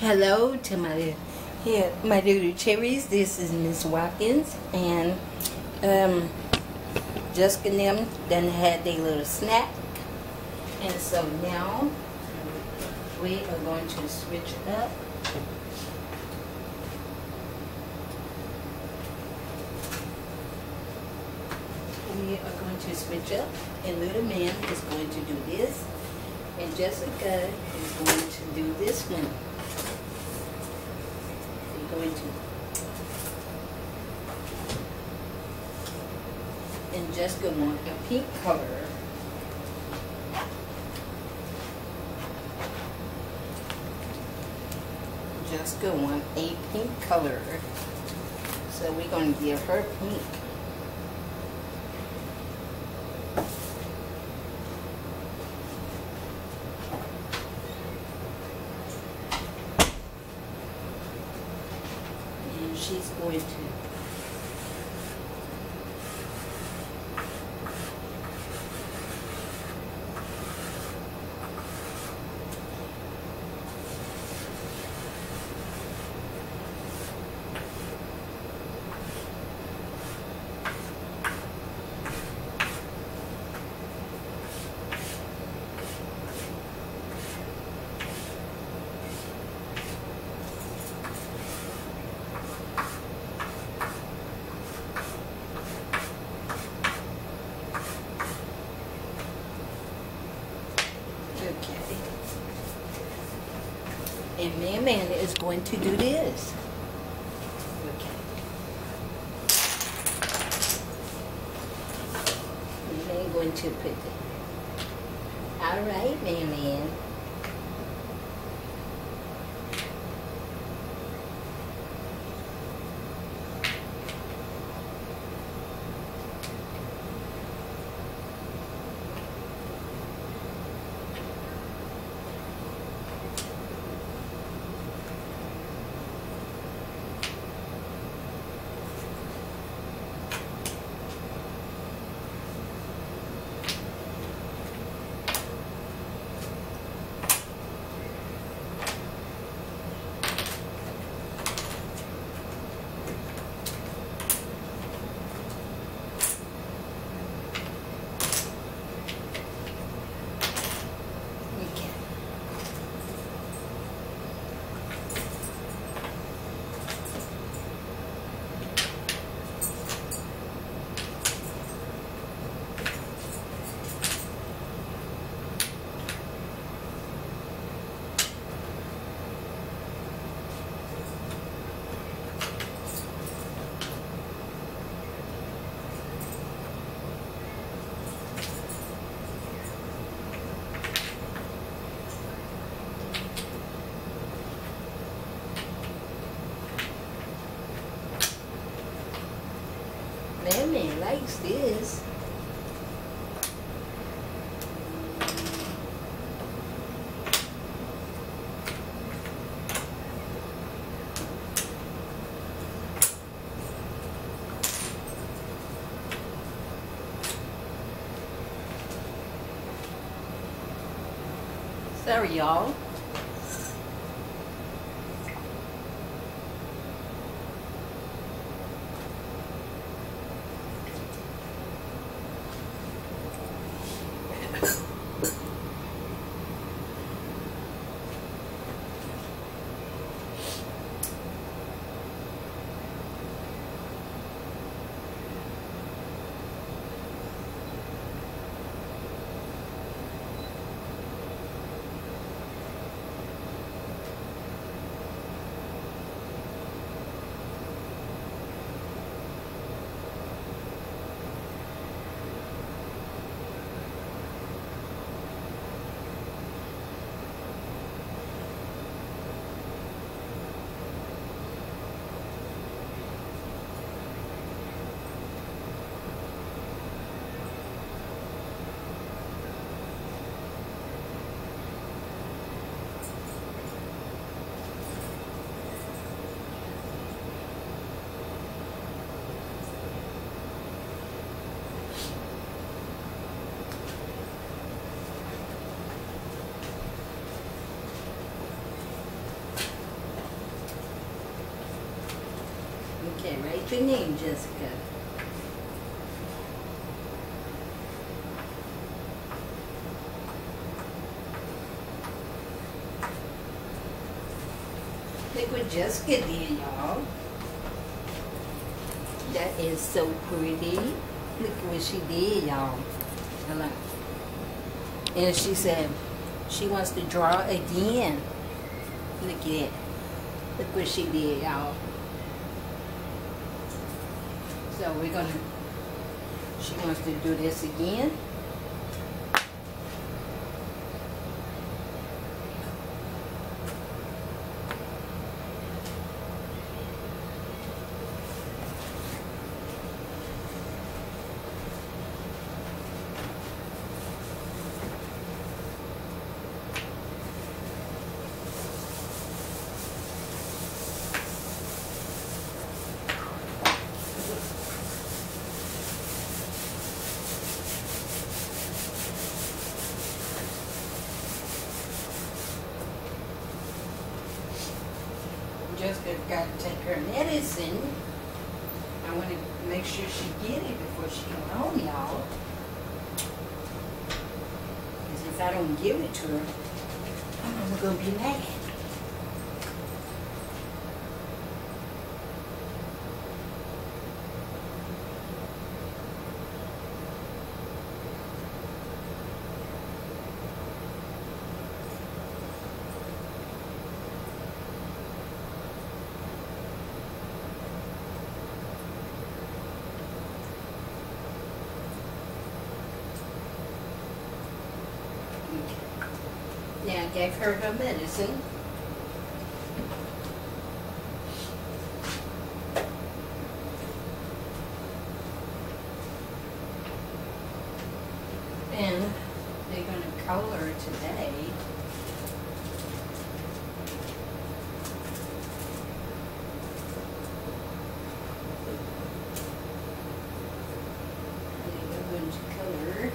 Hello to my yeah, my little cherries. This is Miss Watkins, and um, Jessica and them done had their little snack, and so now we are going to switch up. We are going to switch up, and little man is going to do this, and Jessica is going to do this one. Going to and Jessica want a pink color. Jessica want a pink color. So we're going to give her pink. And she's going to Okay. Man Man is going to do this. Okay. Man going to put it. All right, Man Man. Okay. Man Man likes this. Sorry, y'all. Stupid name, Jessica. Look what Jessica did, y'all. That is so pretty. Look what she did, y'all. And she said she wants to draw again. Look at it. Look what she did, y'all. So we're gonna, she wants to do this again. Jessica got to take her medicine. I want to make sure she get it before she go home, y'all. Because if I don't give it to her, I'm going to be mad. Gave her her medicine. And they're going to color today. They're going to color.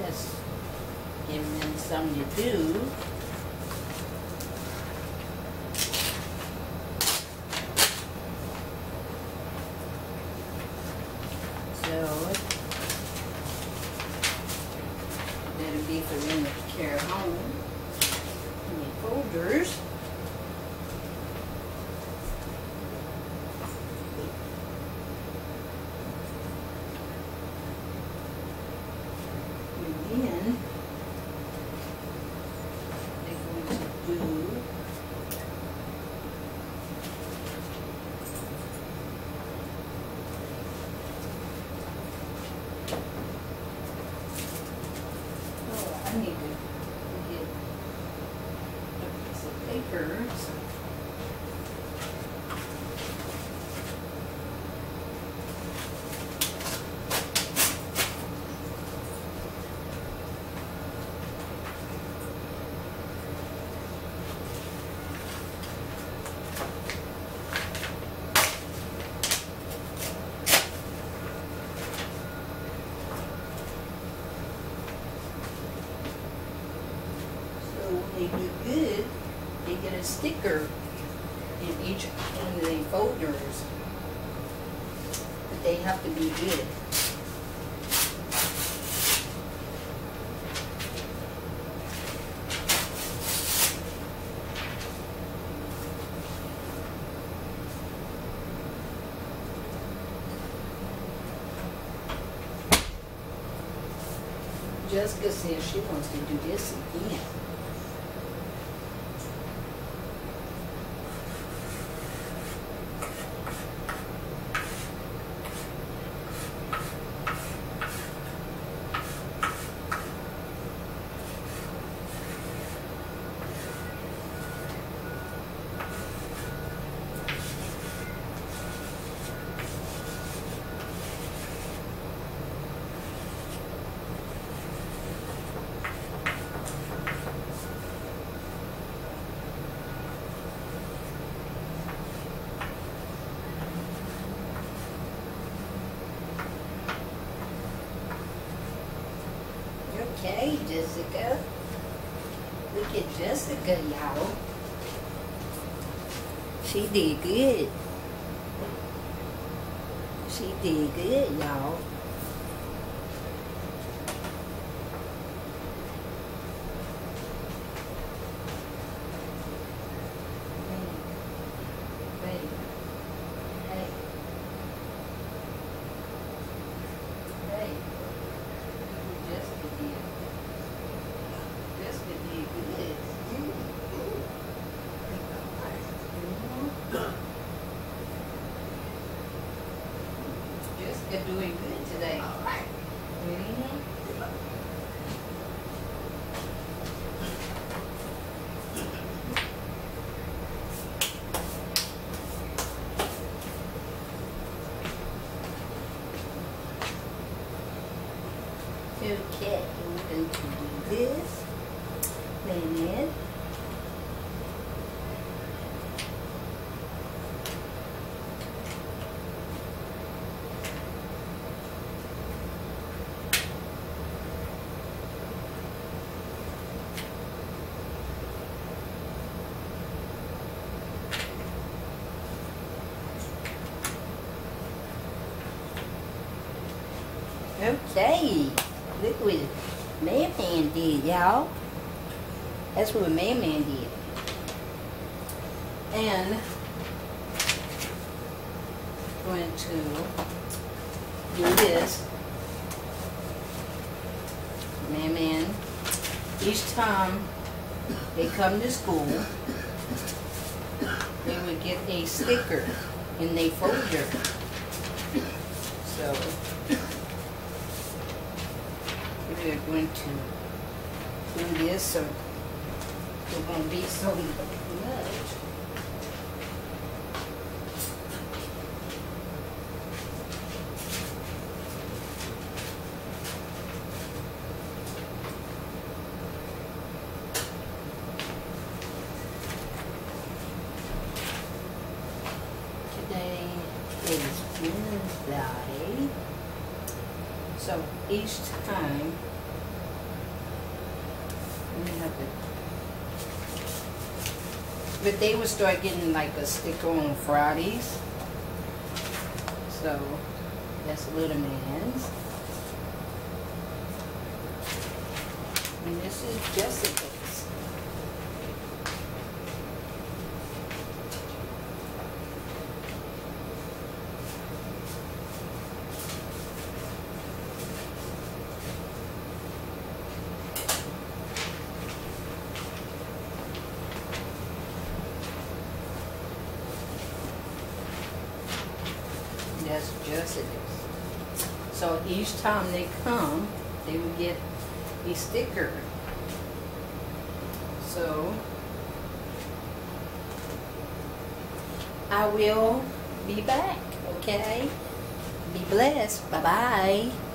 Just giving them something to do. So that'll be for them to carry home. in folders. And then they're going to do Oh, I need to get a piece of paper. so- So when they do good, they get a sticker in each one of the folders. But they Jessica says she wants to do this again. Jessica. Look at Jessica, y'all. She did good. She did good, y'all. Wait. Hey. Hey. Jessica did. Jessica did good. Jessica doing good today. Mhm. We're going to do this. Then Okay, look what Man Man did, y'all. That's what Man Man did. And going to do this. Man Man, each time they come to school, they would get a sticker in their folder. So we're going to do this so it won't be so much. Today is Wednesday. So each time we have to but they would start getting like a sticker on Fridays. So that's little man's. And this is Jessica's. That's Jessica's. So each time they come, they would get a sticker. So I will be back, okay? Be blessed. Bye bye.